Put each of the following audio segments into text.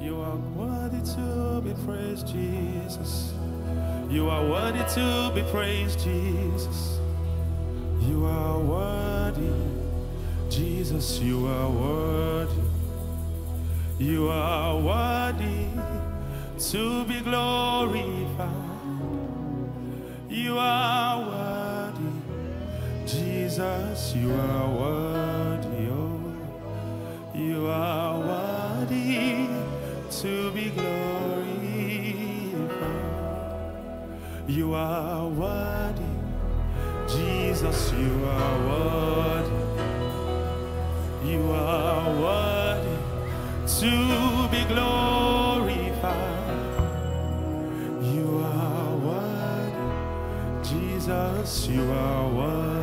You are worthy to be praised, Jesus. You are worthy to be praised, Jesus. You are worthy, Jesus. You are worthy. You are worthy to be glorified. You are worthy, Jesus. You are worthy. You are worthy to be glorified. You are worthy, Jesus. You are worthy. You are worthy to be glorified. You are worthy, Jesus. You are worthy.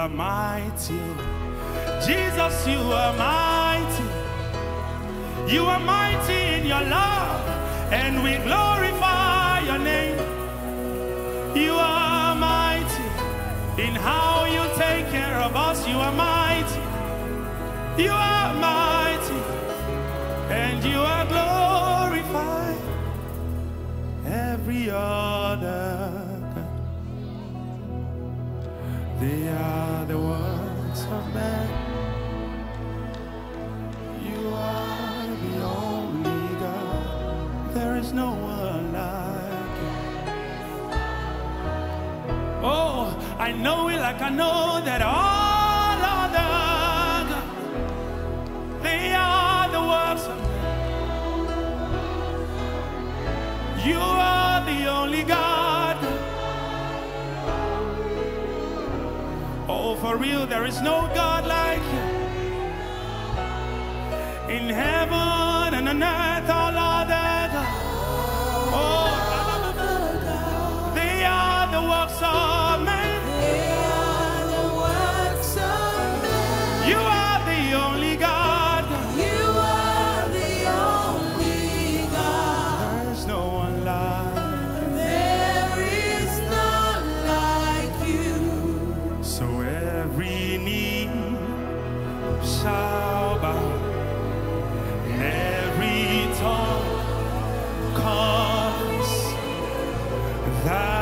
Are mighty, Jesus. You are mighty. You are mighty in your love, and we glorify your name. You are mighty in how you take care of us. You are mighty. You are mighty, and you are glorified. Every other they are the works of man. You are the only God. There is no one like you. Oh, I know it like I know that all other gods, they are the works of man. You are for real, there is no God like you in heaven that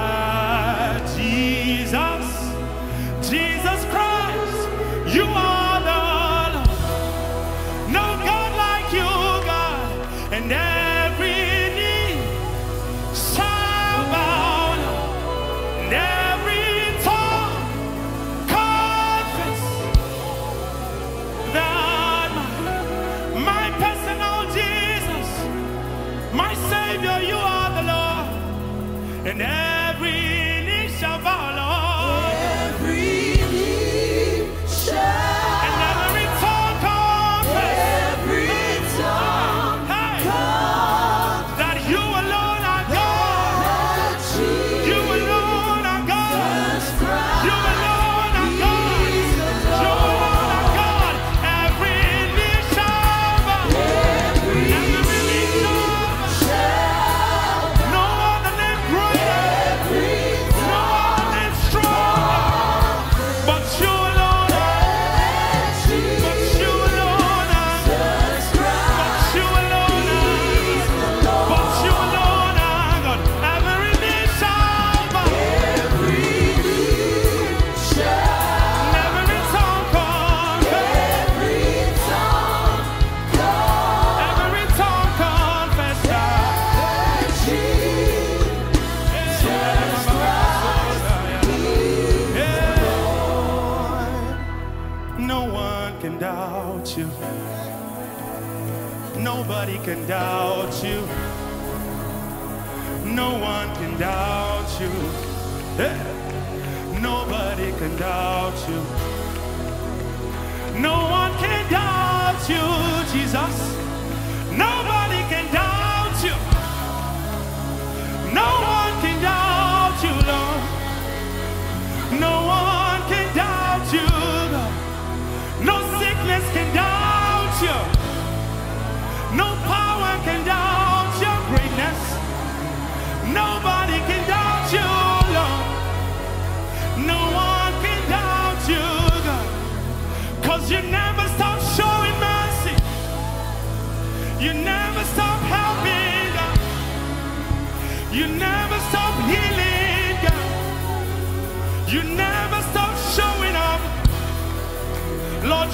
one can doubt you. Nobody can doubt you. No one can doubt you. Yeah. Nobody can doubt you. No one can doubt you, Jesus.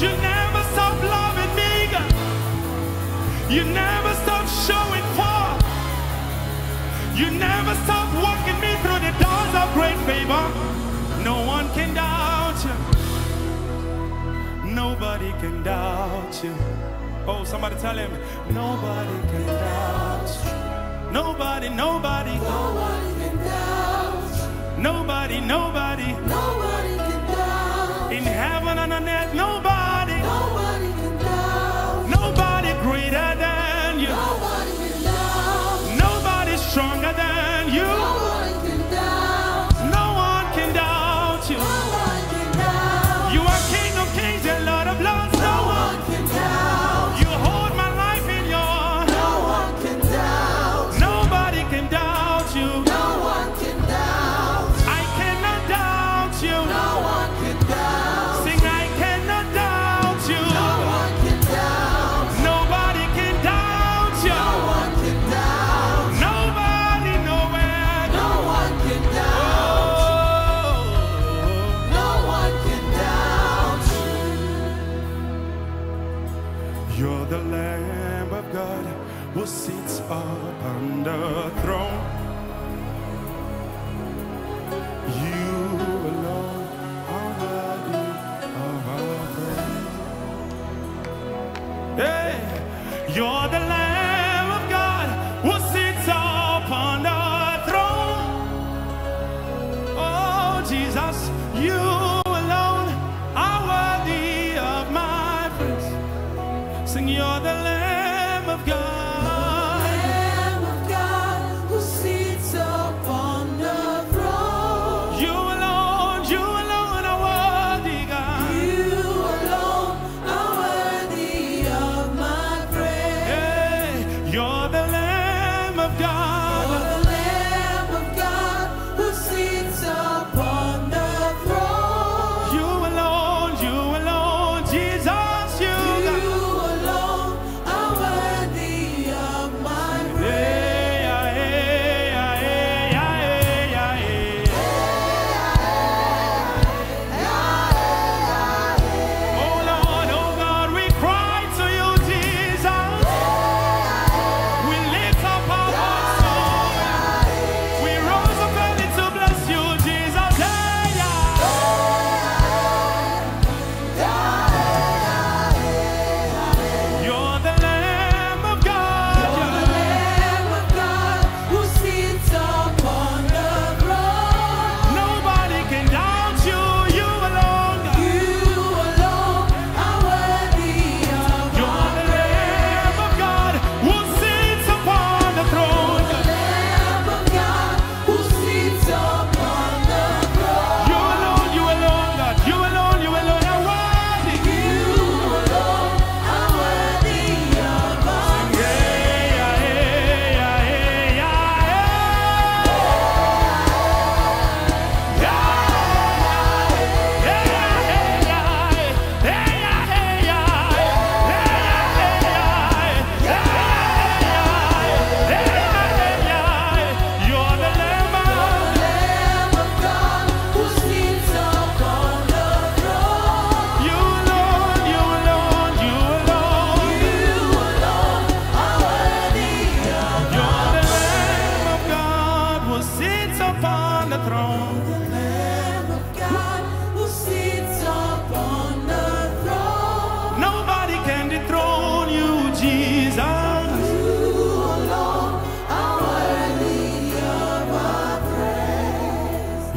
You never stop loving me. You never stop showing forth. You never stop walking me through the doors of great favor. No one can doubt you. Nobody can doubt you. Oh, somebody tell him, nobody can doubt you. Nobody, nobody. Nobody can doubt you. Nobody, nobody. Nobody can doubt you. In heaven and on earth, nobody. You're the Lamb of God who sits upon the throne. You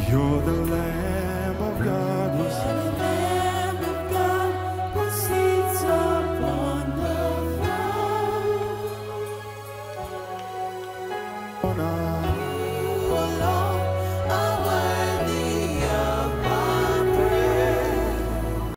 You're the land.